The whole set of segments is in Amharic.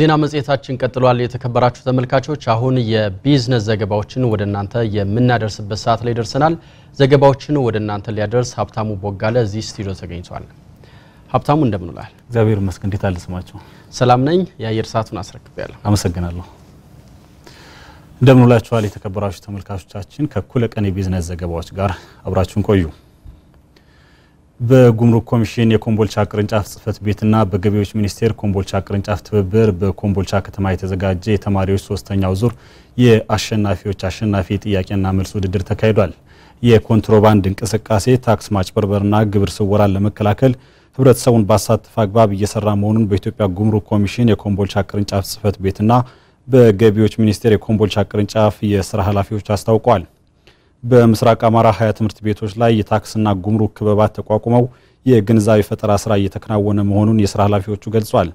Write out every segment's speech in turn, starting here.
ዜና መጽሔታችን ቀጥሏል። የተከበራችሁ ተመልካቾች፣ አሁን የቢዝነስ ዘገባዎችን ወደ እናንተ የምናደርስበት ሰዓት ላይ ደርሰናል። ዘገባዎችን ወደ እናንተ ሊያደርስ ሀብታሙ ቦጋለ እዚህ ስቱዲዮ ተገኝቷል። ሀብታሙ እንደምን ውላል? እግዚአብሔር ይመስገን። እንዴት አለ ስማቸው? ሰላም ነኝ። የአየር ሰዓቱን አስረክቤያለሁ። አመሰግናለሁ። እንደምን ውላችኋል? የተከበራችሁ ተመልካቾቻችን ከእኩለ ቀን የቢዝነስ ዘገባዎች ጋር አብራችሁን ቆዩ። በጉምሩክ ኮሚሽን የኮምቦልቻ ቅርንጫፍ ጽህፈት ቤትና በገቢዎች ሚኒስቴር ኮምቦልቻ ቅርንጫፍ ትብብር በኮምቦልቻ ከተማ የተዘጋጀ የተማሪዎች ሶስተኛው ዙር የአሸናፊዎች አሸናፊ ጥያቄና መልስ ውድድር ተካሂዷል። የኮንትሮባንድ እንቅስቃሴ፣ ታክስ ማጭበርበርና ግብር ስወራን ለመከላከል ህብረተሰቡን ባሳተፈ አግባብ እየሰራ መሆኑን በኢትዮጵያ ጉምሩክ ኮሚሽን የኮምቦልቻ ቅርንጫፍ ጽህፈት ቤትና በገቢዎች ሚኒስቴር የኮምቦልቻ ቅርንጫፍ የስራ ኃላፊዎች አስታውቀዋል። በምስራቅ አማራ ሀያ ትምህርት ቤቶች ላይ የታክስና ጉምሩክ ክበባት ተቋቁመው የግንዛቤ ፈጠራ ስራ እየተከናወነ መሆኑን የስራ ኃላፊዎቹ ገልጿል።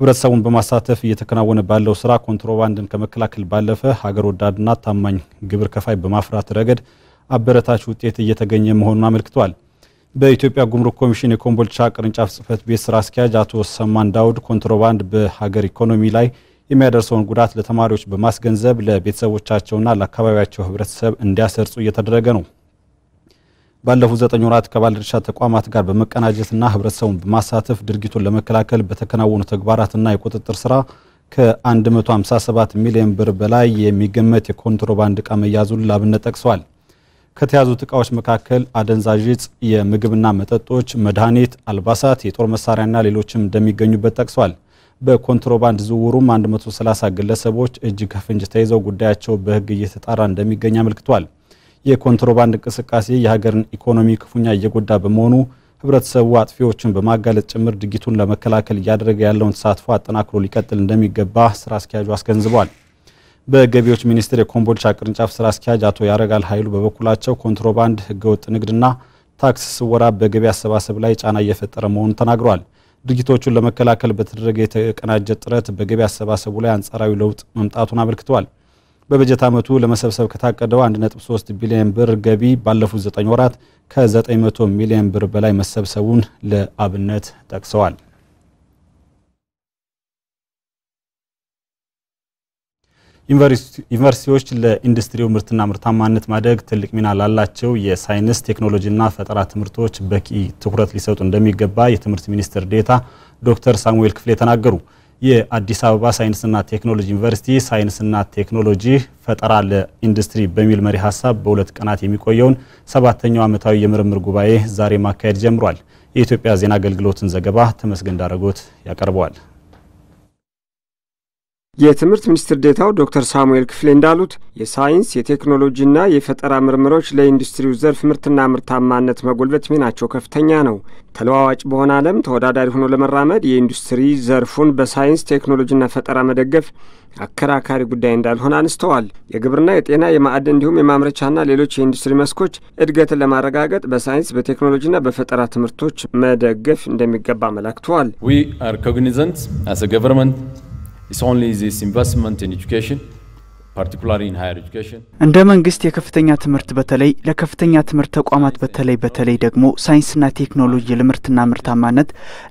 ህብረተሰቡን በማሳተፍ እየተከናወነ ባለው ስራ ኮንትሮባንድን ከመከላከል ባለፈ ሀገር ወዳድና ታማኝ ግብር ከፋይ በማፍራት ረገድ አበረታች ውጤት እየተገኘ መሆኑን አመልክቷል። በኢትዮጵያ ጉምሩክ ኮሚሽን የኮምቦልቻ ቅርንጫፍ ጽህፈት ቤት ስራ አስኪያጅ አቶ ሰማን ዳውድ ኮንትሮባንድ በሀገር ኢኮኖሚ ላይ የሚያደርሰውን ጉዳት ለተማሪዎች በማስገንዘብ ለቤተሰቦቻቸውና ለአካባቢያቸው ህብረተሰብ እንዲያሰርጹ እየተደረገ ነው። ባለፉት ዘጠኝ ወራት ከባለድርሻ ተቋማት ጋር በመቀናጀትና ህብረተሰቡን በማሳተፍ ድርጊቱን ለመከላከል በተከናወኑ ተግባራትና የቁጥጥር ስራ ከ157 ሚሊዮን ብር በላይ የሚገመት የኮንትሮባንድ ዕቃ መያዙን ለአብነት ጠቅሰዋል። ከተያዙት ዕቃዎች መካከል አደንዛዥ እጽ፣ የምግብና መጠጦች፣ መድኃኒት፣ አልባሳት፣ የጦር መሳሪያና ሌሎችም እንደሚገኙበት ጠቅሰዋል። በኮንትሮባንድ ዝውውሩም 130 ግለሰቦች እጅ ከፍንጅ ተይዘው ጉዳያቸው በህግ እየተጣራ እንደሚገኝ አመልክቷል። የኮንትሮባንድ እንቅስቃሴ የሀገርን ኢኮኖሚ ክፉኛ እየጎዳ በመሆኑ ህብረተሰቡ አጥፊዎችን በማጋለጥ ጭምር ድርጊቱን ለመከላከል እያደረገ ያለውን ተሳትፎ አጠናክሮ ሊቀጥል እንደሚገባ ስራ አስኪያጁ አስገንዝበዋል። በገቢዎች ሚኒስቴር የኮምቦልቻ ቅርንጫፍ ስራ አስኪያጅ አቶ ያረጋል ኃይሉ በበኩላቸው ኮንትሮባንድ፣ ህገወጥ ንግድና ታክስ ስወራ በገቢ አሰባሰብ ላይ ጫና እየፈጠረ መሆኑን ተናግረዋል። ድርጊቶቹን ለመከላከል በተደረገ የተቀናጀ ጥረት በገቢ አሰባሰቡ ላይ አንጻራዊ ለውጥ መምጣቱን አመልክተዋል። በበጀት ዓመቱ ለመሰብሰብ ከታቀደው 1.3 ቢሊዮን ብር ገቢ ባለፉት 9 ወራት ከ900 ሚሊዮን ብር በላይ መሰብሰቡን ለአብነት ጠቅሰዋል። ዩኒቨርሲቲዎች ለኢንዱስትሪው ምርትና ምርታማነት ማደግ ትልቅ ሚና ላላቸው የሳይንስ ቴክኖሎጂና ፈጠራ ትምህርቶች በቂ ትኩረት ሊሰጡ እንደሚገባ የትምህርት ሚኒስትር ዴኤታ ዶክተር ሳሙኤል ክፍሌ ተናገሩ። የአዲስ አበባ ሳይንስና ቴክኖሎጂ ዩኒቨርሲቲ ሳይንስና ቴክኖሎጂ ፈጠራ ለኢንዱስትሪ በሚል መሪ ሀሳብ በሁለት ቀናት የሚቆየውን ሰባተኛው ዓመታዊ የምርምር ጉባኤ ዛሬ ማካሄድ ጀምሯል። የኢትዮጵያ ዜና አገልግሎትን ዘገባ ተመስገን ዳረጎት ያቀርበዋል። የትምህርት ሚኒስትር ዴኤታው ዶክተር ሳሙኤል ክፍሌ እንዳሉት የሳይንስ የቴክኖሎጂና የፈጠራ ምርምሮች ለኢንዱስትሪው ዘርፍ ምርትና ምርታማነት መጎልበት ሚናቸው ከፍተኛ ነው። ተለዋዋጭ በሆነ ዓለም ተወዳዳሪ ሆኖ ለመራመድ የኢንዱስትሪ ዘርፉን በሳይንስ ቴክኖሎጂና ፈጠራ መደገፍ አከራካሪ ጉዳይ እንዳልሆነ አንስተዋል። የግብርና፣ የጤና፣ የማዕድን እንዲሁም የማምረቻና ሌሎች የኢንዱስትሪ መስኮች እድገትን ለማረጋገጥ በሳይንስ በቴክኖሎጂና በፈጠራ ትምህርቶች መደገፍ እንደሚገባ አመላክተዋል። It's only this investment in education, particularly in higher education. እንደ መንግስት የከፍተኛ ትምህርት በተለይ ለከፍተኛ ትምህርት ተቋማት በተለይ በተለይ ደግሞ ሳይንስና ቴክኖሎጂ ለምርትና ምርታማነት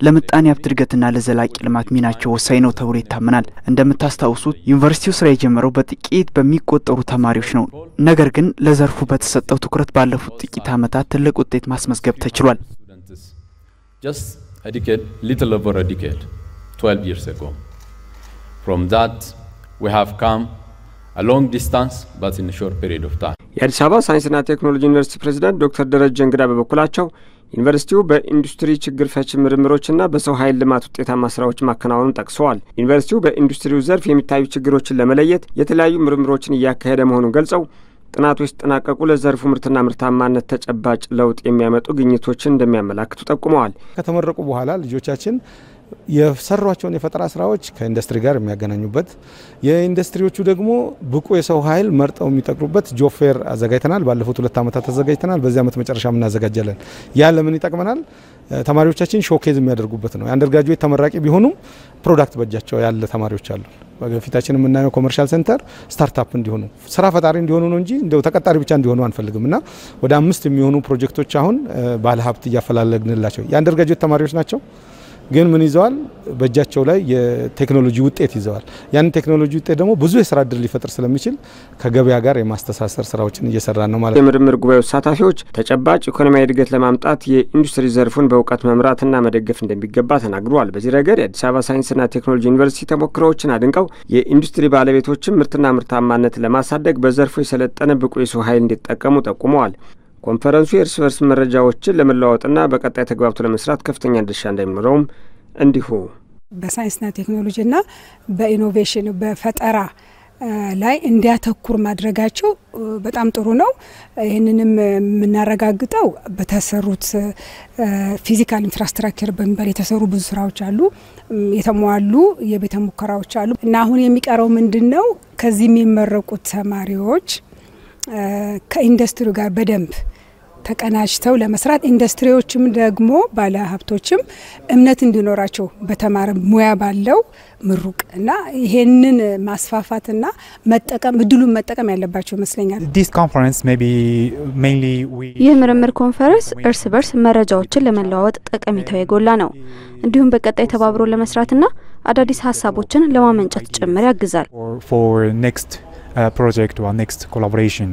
ለምጣኔ ሀብት እድገትና ለዘላቂ ልማት ሚናቸው ወሳኝ ነው ተብሎ ይታመናል። እንደምታስታውሱት ዩኒቨርሲቲው ስራ የጀመረው በጥቂት በሚቆጠሩ ተማሪዎች ነው። ነገር ግን ለዘርፉ በተሰጠው ትኩረት ባለፉት ጥቂት ዓመታት ትልቅ ውጤት ማስመዝገብ ተችሏል። From that, we have come a long distance, but in a short period of time. የአዲስ አበባ ሳይንስና ቴክኖሎጂ ዩኒቨርሲቲ ፕሬዚዳንት ዶክተር ደረጀ እንግዳ በበኩላቸው ዩኒቨርሲቲው በኢንዱስትሪ ችግር ፈች ምርምሮችና በሰው ኃይል ልማት ውጤታማ ስራዎች ማከናወኑን ጠቅሰዋል። ዩኒቨርሲቲው በኢንዱስትሪው ዘርፍ የሚታዩ ችግሮችን ለመለየት የተለያዩ ምርምሮችን እያካሄደ መሆኑን ገልጸው ጥናቶች ሲጠናቀቁ ለዘርፉ ምርትና ምርታማነት ተጨባጭ ለውጥ የሚያመጡ ግኝቶችን እንደሚያመላክቱ ጠቁመዋል። ከተመረቁ በኋላ ልጆቻችን የሰሯቸውን የፈጠራ ስራዎች ከኢንዱስትሪ ጋር የሚያገናኙበት የኢንዱስትሪዎቹ ደግሞ ብቁ የሰው ኃይል መርጠው የሚቀጥሩበት job fair አዘጋጅተናል። ባለፉት ሁለት ዓመታት አዘጋጅተናል። በዚህ ዓመት መጨረሻ እናዘጋጃለን። ያ ለምን ይጠቅመናል? ተማሪዎቻችን showcase የሚያደርጉበት ነው። የ under ተመራቂ ቢሆኑም product በእጃቸው ያለ ተማሪዎች አሉ። በፊታችን የምናየው commercial center startup እንዲሆኑ ስራ ፈጣሪ እንዲሆኑ ነው እንጂ እንደው ተቀጣሪ ብቻ እንዲሆኑ አንፈልግም እና ወደ አምስት የሚሆኑ ፕሮጀክቶች አሁን ባለሀብት እያፈላለግንላቸው የአንደር ተማሪዎች ናቸው ግን ምን ይዘዋል? በእጃቸው ላይ የቴክኖሎጂ ውጤት ይዘዋል። ያንን ቴክኖሎጂ ውጤት ደግሞ ብዙ የስራ እድል ሊፈጥር ስለሚችል ከገበያ ጋር የማስተሳሰር ስራዎችን እየሰራ ነው ማለት ነው። የምርምር ጉባኤው ተሳታፊዎች ተጨባጭ ኢኮኖሚያዊ እድገት ለማምጣት የኢንዱስትሪ ዘርፉን በእውቀት መምራትና መደገፍ እንደሚገባ ተናግረዋል። በዚህ ረገድ የአዲስ አበባ ሳይንስና ቴክኖሎጂ ዩኒቨርሲቲ ተሞክሮዎችን አድንቀው የኢንዱስትሪ ባለቤቶችም ምርትና ምርታማነት ለማሳደግ በዘርፉ የሰለጠነ ብቁ የሰው ኃይል እንዲጠቀሙ ጠቁመዋል። ኮንፈረንሱ የእርስ በርስ መረጃዎችን ለመለዋወጥና በቀጣይ ተግባብቶ ለመስራት ከፍተኛ ድርሻ እንደሚኖረውም እንዲሁ በሳይንስና ቴክኖሎጂና በ innovation በፈጠራ ላይ እንዲያተኩር ማድረጋቸው በጣም ጥሩ ነው። ይህንንም የምናረጋግጠው በተሰሩት physical infrastructure በሚባል የተሰሩ ብዙ ስራዎች አሉ፣ የተሟሉ የቤተ ሙከራዎች አሉ እና አሁን የሚቀረው ምንድን ነው? ከዚህ የሚመረቁት ተማሪዎች ከኢንዱስትሪው ጋር በደንብ ተቀናጅተው ለመስራት ኢንዱስትሪዎችም ደግሞ ባለ ሀብቶችም እምነት እንዲኖራቸው በተማረ ሙያ ባለው ምሩቅ እና ይሄንን ማስፋፋትና መጠቀም እድሉን መጠቀም ያለባቸው ይመስለኛል። ይህ ምርምር ኮንፈረንስ እርስ በርስ መረጃዎችን ለመለዋወጥ ጠቀሜታው የጎላ ነው። እንዲሁም በቀጣይ ተባብሮ ለመስራትና አዳዲስ ሀሳቦችን ለማመንጨት ጭምር ያግዛል። ፕሮጀክት ኔክስት ኮላቦሬሽን